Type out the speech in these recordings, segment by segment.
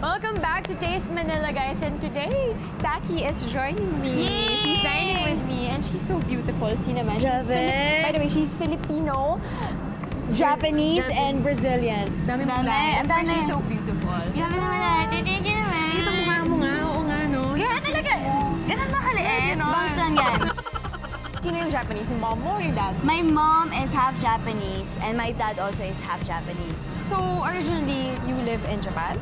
Welcome back to Taste Manila, guys. And today, Taki is joining me. Yay! She's dining with me, and she's so beautiful. See naman, she's Fili- By the way, she's Filipino, Japanese, and Brazilian. Dami mong Dami, lines, ang but dami. she's so beautiful. Grabe naman natin. Thank you naman. Kita mukha mo nga, oo nga, no? Yeah, talaga. Oh. Ganun ba kaliit? Bangs lang yan. Sino yung Japanese? Yung mom mo or yung dad? My mom is half Japanese and my dad also is half Japanese. So, originally, you live in Japan?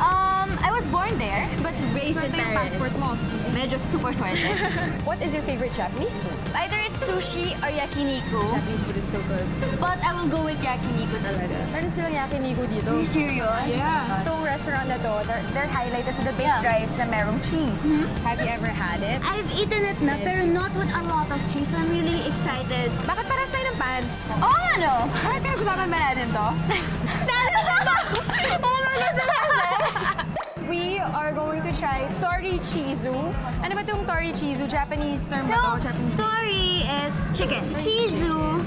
Um, I was born there, but raised in Paris. passport mo. Medyo super swerte. What is your favorite Japanese food? Either it's sushi or yakiniku, Japanese food is so good. but I will go with yakiniku talaga. Meron silang yakiniku dito. Are you serious? Yeah. Itong restaurant na to, their, their highlight is the baked Yeah. rice na merong cheese. Have you ever had it? I've eaten it na, pero not with a lot of cheese. I'm really excited. Bakit paras tayo ng pants? Oh, ano? Bakit pinag-usapan ba natin to? try tori chizu. Ano ba itong tori chizu? Japanese term So, ba to? Japanese story is chicken. Chizu.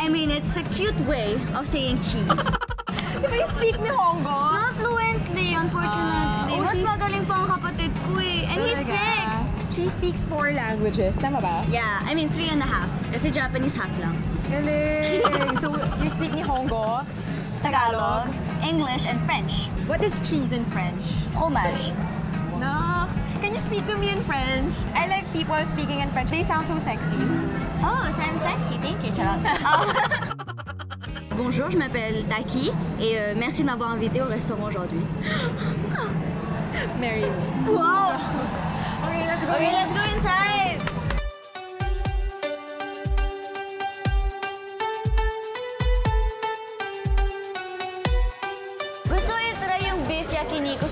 I mean, it's a cute way of saying cheese. Di ba yung speak ni Hongo? Not fluently, unfortunately. Ah, oh, Mas magaling pa ang kapatid ko eh. And he's six. She speaks four languages. Tama ba? Yeah, I mean three and a half. Kasi Japanese half lang. Galing. so, you speak ni Hongo? Tagalog, English, and French. What is cheese in French? Fromage. Can you speak to me in French? I like people speaking in French. They sound so sexy. Oh, me sexy, thank you. Charot. Um, Bonjour, je m'appelle Taki et euh, merci de m'avoir invité au restaurant aujourd'hui. Marry me. Wow! Okay, let's go. Okay, let's go inside. Gusto i-try yung beef yakiniku.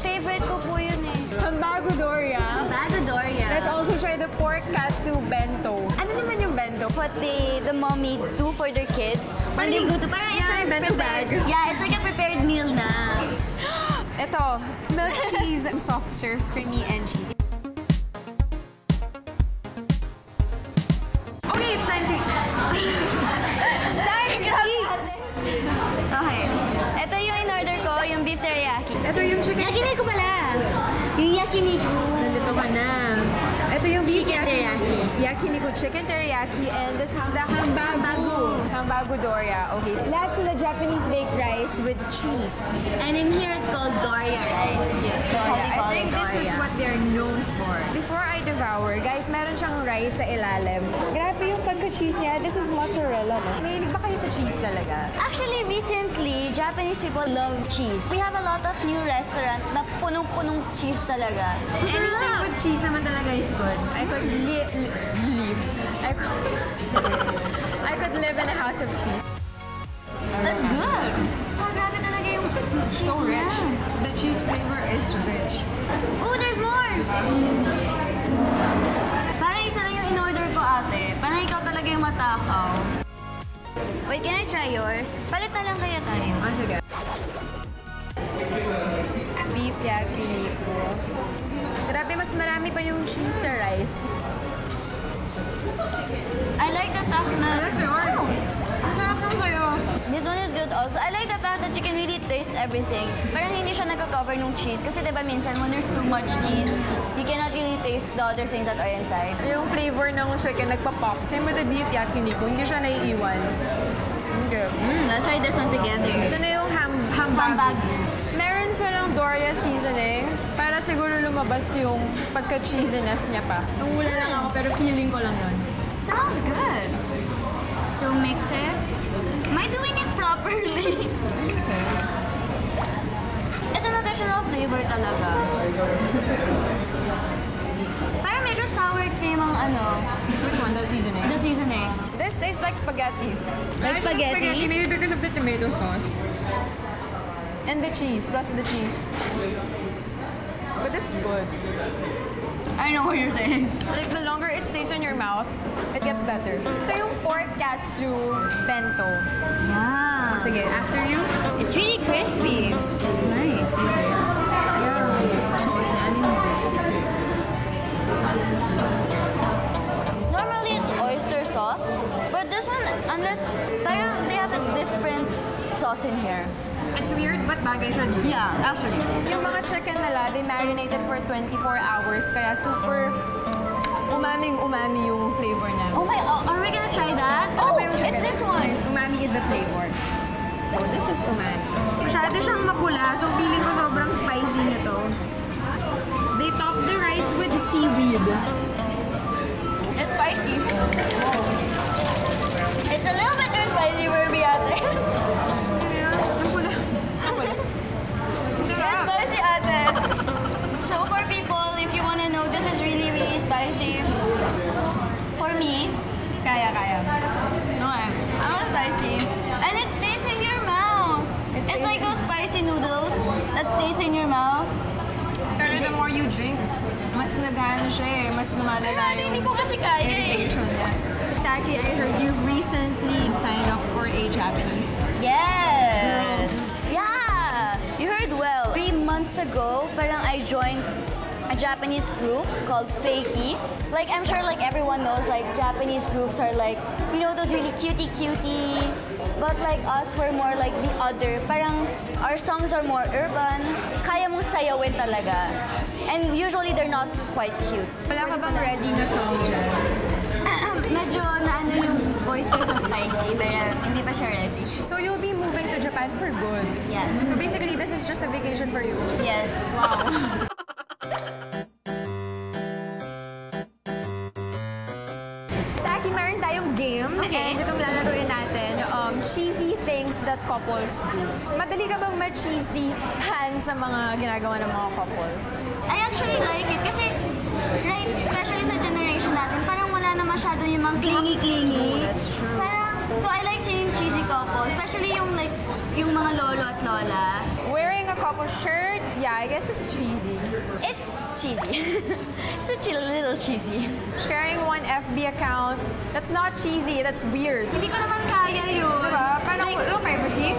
Pork katsu bento. Ano naman yung bento? That's what they, the mommy do for their kids when they go to, parang it's Yeah, like bento prepared, bag. yeah, it's like a prepared meal na. Ito, milk cheese, soft serve, creamy and cheesy. Okay, it's time to eat. it's time to eat. Okay. Ito yung in-order ko, yung beef teriyaki. Ito yung chicken. Yakiniku pala. Yung yakiniku. Nandito ka na. Beef Chicken teriyaki. Yakiniku chicken teriyaki and this is the hambagu. Hambagu Doria. Okay. Lahat sila Japanese baked rice with cheese. And in here, it's called doria, right? Yes, they I think this is doria. what they're known for. Before I devour, guys, meron siyang rice sa ilalim. Grabe yung pagka-cheese niya. This is mozzarella? Mahilig ba kayo sa cheese talaga? Actually, recently, Japanese people love cheese. We have a lot of new restaurant na punong-punong cheese talaga. Anything with cheese naman talaga is good. I could li- li- live. I could, I could live in a house of cheese. That's good. Ah, grabe talaga yung cheese So rich. The cheese flavor is rich. Oh, there's more! Parang isa lang yung in-order ko, ate. Parang ikaw talaga yung matakaw. Wait, can I try yours? Palit na lang kaya tayo. Ah, sige. Beef yakiniku. Grabe, mas marami pa yung cheese sa rice. I like the fact na... yours. Ang sarap ng sayo. This one is good also. I like the fact that you can really taste everything. Parang hindi siya nagka-cover ng cheese. Kasi diba minsan, when there's too much cheese, you cannot really taste the other things that are inside. Yung flavor ng chicken nagpa-pop. Same with the beef yakiniku, hindi siya naiiwan. Okay. Mm, let's try this one together. Ito na yung ham hambago. Hambago. Meron silang Doria seasoning para siguro lumabas yung pagka-cheesiness niya pa. Nung wala lang ako, pero feeling ko lang yun. Sounds good. So mix it. Am I doing it properly? So, It's an additional flavor talaga. Parang medyo sour cream ang ano, which one? The seasoning? the seasoning. This tastes like spaghetti. Like Like spaghetti? spaghetti, maybe because of the tomato sauce. And the cheese, plus the cheese. But it's good. I know what you're saying. Like, the longer it stays in your mouth, it gets better. Ito yung pork katsu bento. Yeah. Sige, after you. It's really crispy. It's nice. Yeah. Sauce niya, ano Normally it's oyster sauce, but this one, unless parang they have a different sauce in here. It's weird, but bagay siya dito. Yeah, actually. Yung mga chicken nila, they marinated for 24 hours, kaya super umaming-umami yung flavor niya. Oh my, oh, are we gonna try that? Ano Oh, it's this one. Umami is a flavor. So, this is umami. Masyado siyang mapula, so feeling ko sobrang spicy nito. They top the rice with seaweed. It's spicy. It's a little bit too spicy for me ate. So for people, if you wanna know, this is really, really spicy. For me, Kaya, kaya. no, I'm not spicy. And it stays in your mouth. It It's, like those spicy noodles that stays in your mouth. Pero the more you drink, mas nagano siya eh. Mas lumalala yung hindi ko kasi kaya eh. Taki, I heard you've recently signed up for a Japanese. Yes! Months ago, parang I joined a Japanese group called Fakey. Like, I'm sure like everyone knows like Japanese groups are like, you know, those really cutie cutie. But like us, we're more like the other. Parang our songs are more urban. Kaya mong sayawin talaga. And usually they're not quite cute. Wala ka bang ready na song dyan? Medyo na ano yung voice ko so spicy, pero hindi pa siya ready. So you'll be moving to Japan for good. Yes. So basically, this is just a vacation for you. Yes. Wow. Taki, meron tayong game. Okay. And itong lalaroin natin, um, cheesy things that couples do. Madali ka bang ma-cheesy hand sa mga ginagawa ng mga couples? I actually like it kasi, right, especially sa generation natin, parang masyado yung mga clingy-clingy. That's true. Parang, so I like seeing cheesy couples, especially yung like, yung mga lolo at lola. Wearing a couple shirt, yeah, I guess it's cheesy. It's cheesy. it's a chill, little cheesy. Sharing one FB account, that's not cheesy, that's weird. Hindi ko naman kaya yun. Diba? Parang Like, no privacy?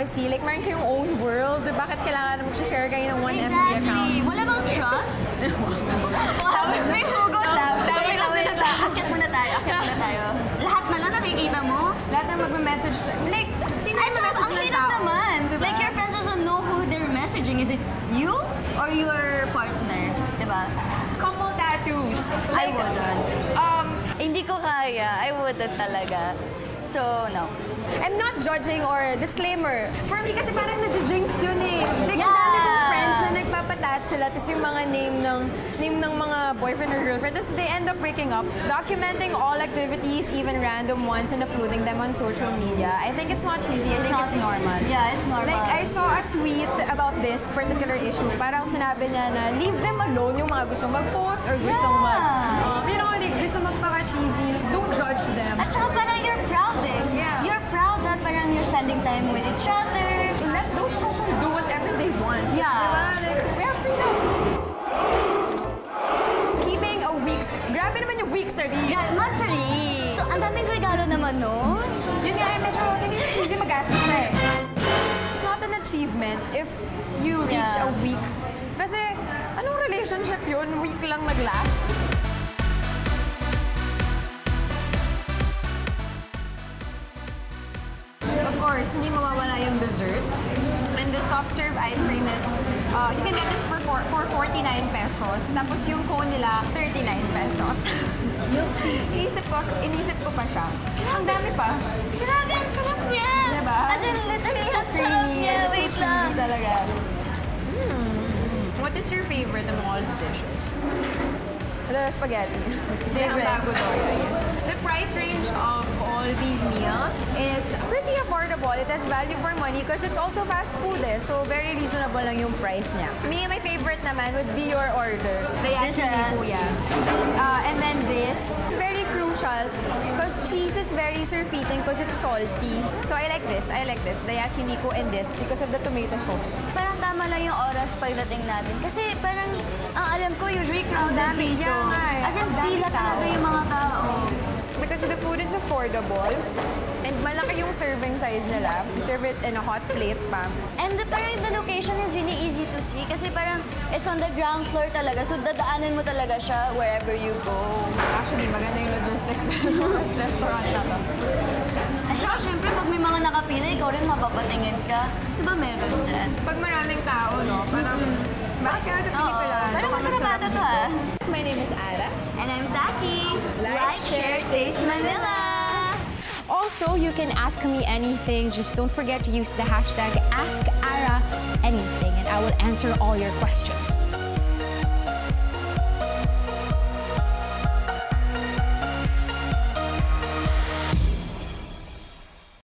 Privacy, like meron kayong own world. Bakit kailangan mag-share kayo ng one FB account? exactly. Wala bang trust? wow, may hugot lang. Dami Wait lang, wait lang. Akit muna tayo, akit muna tayo. Lahat na lang nakikita mo. Lahat na magme-message sa... Like, sino yung message ang ng hirap tao? naman. Diba? Like, your friends doesn't know who they're messaging. Is it you or your partner? Diba? Couple tattoos. I Like, wouldn't. um, Hindi ko kaya. I wouldn't talaga. So, no. I'm not judging or disclaimer. For me, kasi parang nadjinx yun eh. Like, ang dami kong friends na nagpapatat sila, tapos yung mga name ng, name ng mga boyfriend or girlfriend, tapos they end up breaking up. Documenting all activities, even random ones, and uploading them on social media. I think it's not cheesy. I think not- it's normal. Yeah, it's normal. Like, I saw a tweet about this particular issue. Parang sinabi niya na leave them alone yung mga gustong mag-post or gustong mag... Yeah. Um, you know, like, gusto magpaka-cheesy. Don't judge them. At saka parang time with each other. Let those couple do whatever they want. Yeah. Diba? Like, we have freedom. Keeping a week... Grabe naman yung week sarili. Yeah, Matsuri! Ang daming regalo naman, no? Yun nga, medyo hindi siya cheesy mag-gastos siya eh. It's not an achievement if you reach Yeah. a week. Kasi, anong relationship yun? Week lang nag-last? Course, hindi mawawala yung dessert. And the soft serve ice cream is, uh, you can get this for, for, for 49 pesos. Tapos yung cone nila, 39 pesos. inisip ko, inisip ko pa siya. Ang dami pa. Grabe, ang sarap niya! Diba? As in, literally, It's so ang sarap creamy niya. it's so cheesy lang. talaga. Mm. What is your favorite among all the dishes? The spaghetti. Favorite. Ang bago Doria, yes. The price these meals is pretty affordable. It has value for money because it's also fast food eh. So, very reasonable lang yung price niya. Me, my favorite naman would be your order. Yakini one? Kuya. Uh, and then this. It's very crucial because cheese is very surfeiting because it's salty. So, I like this. I like this. The yakiniku and this because of the tomato sauce. Parang tama lang yung oras pagdating natin. Kasi parang, ang alam ko, usually crowded dami. dito. Yeah. As in, pila talaga yung mga tao. Because the food is affordable and malaki yung serving size nila. They serve it in a hot plate pa. And the, parang the location is really easy to see kasi parang it's on the ground floor talaga. So dadaanan mo talaga siya wherever you go. Actually, maganda yung logistics ng restaurant na to. At Tsaka syempre, pag may mga nakapila, ikaw rin mapapatingin ka. Di ba meron dyan? Pag maraming tao, no? Parang, bakit ka nagpipila? Pero masarap ata to, ah. My name is Ara. And I'm Taki. Manila. Also, you can ask me anything. Just don't forget to use the hashtag AskAraAnything and I will answer all your questions.